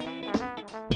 Thank you.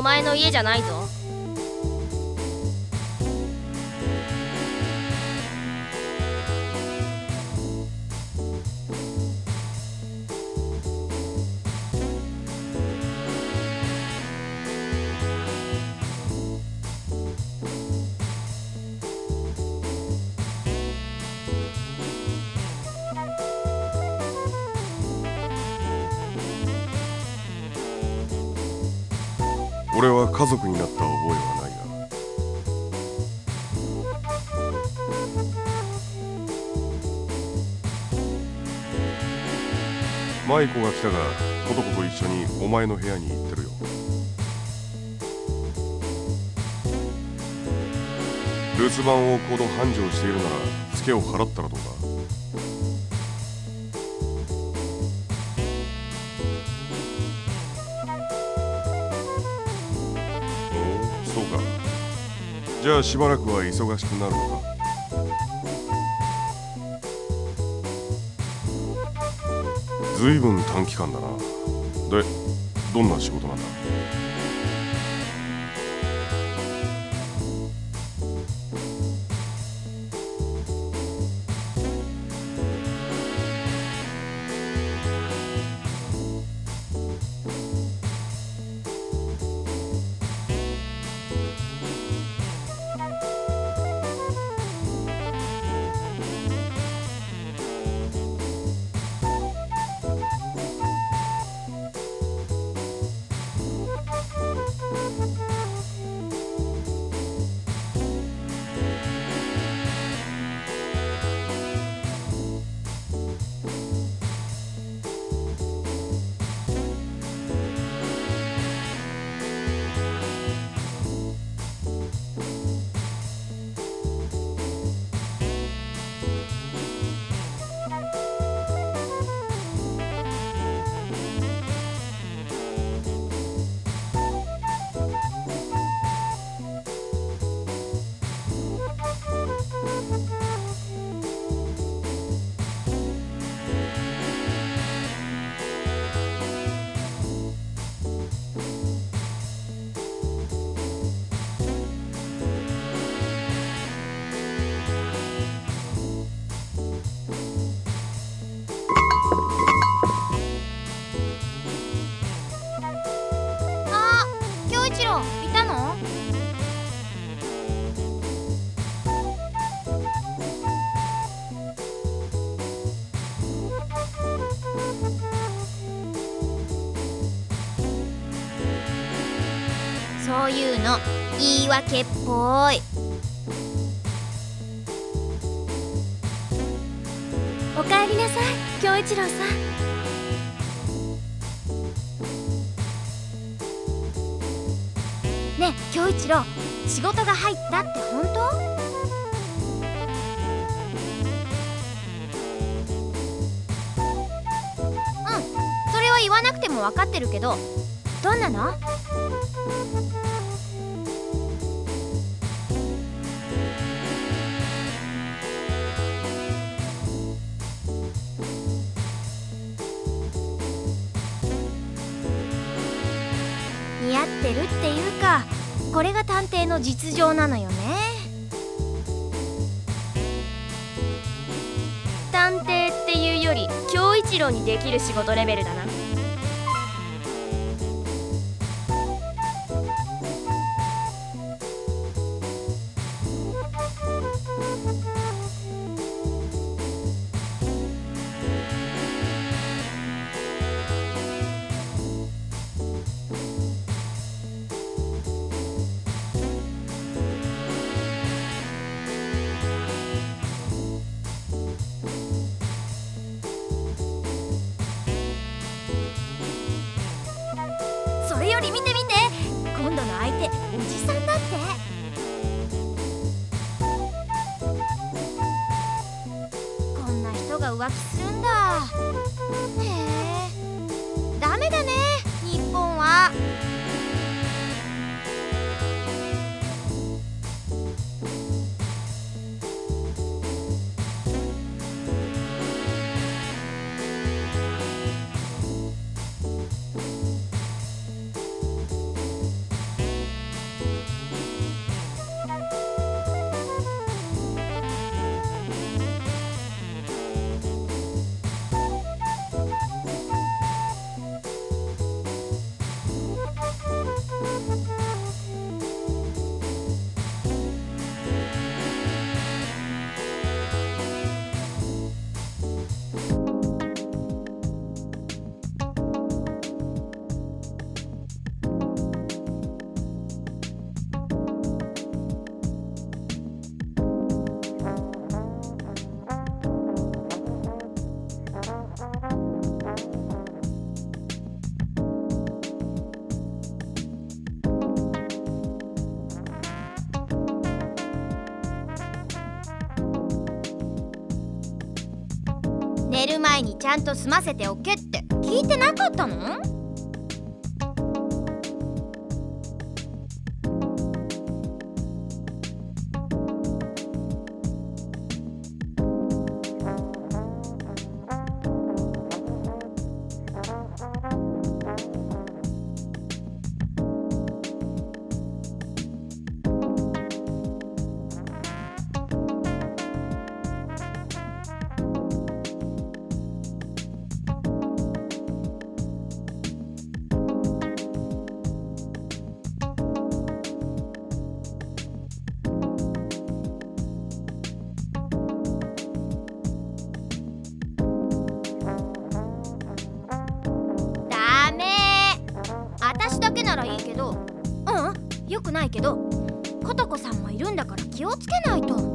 お前の家じゃないぞ。俺は家族になった覚えはないが。舞子が来たがことこと一緒にお前の部屋に行ってるよ。留守番をほど繁盛しているならツケを払ったらどうだ？じゃあしばらくは忙しくなるのか。ずいぶん短期間だな。でどんな仕事なんだ？の言い訳っぽい。おかえりなさい京一郎さん。ねえ京一郎仕事が入ったって本当？うんそれは言わなくても分かってるけどどんなの？ってるっていうかこれが探偵の実情なのよね。探偵っていうより京一郎にできる仕事レベルだな。が浮気するんだ。へえ。寝る前にちゃんと済ませておけって聞いてなかったの？良くないけどことこさんもいるんだから気をつけないと。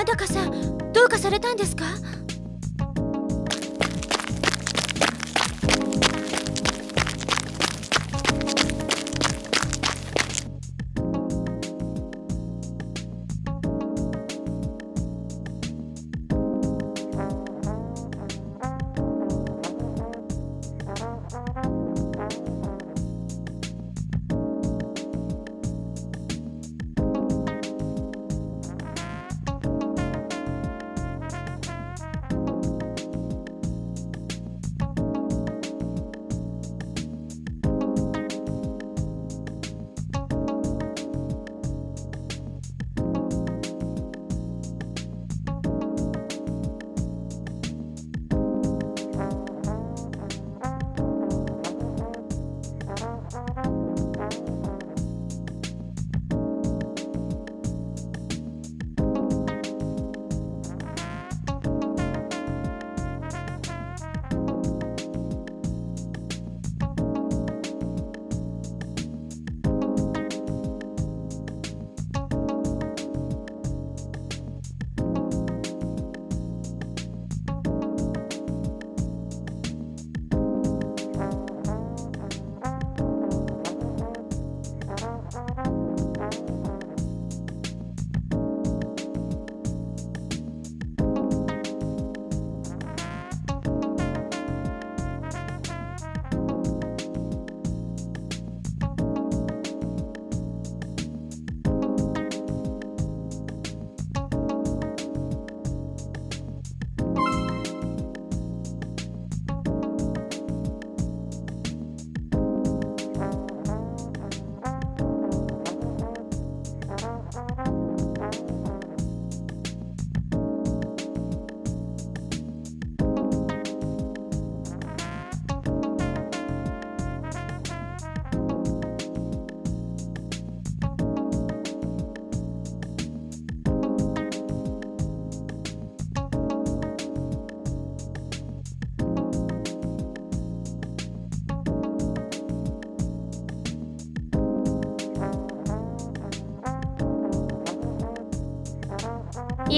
まどかさんどうかされたんですか？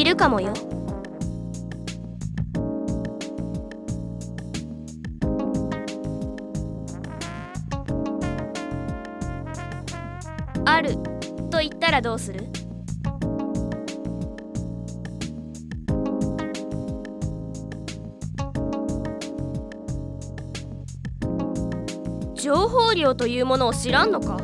いるかもよ。あると言ったらどうする？情報量というものを知らんのか？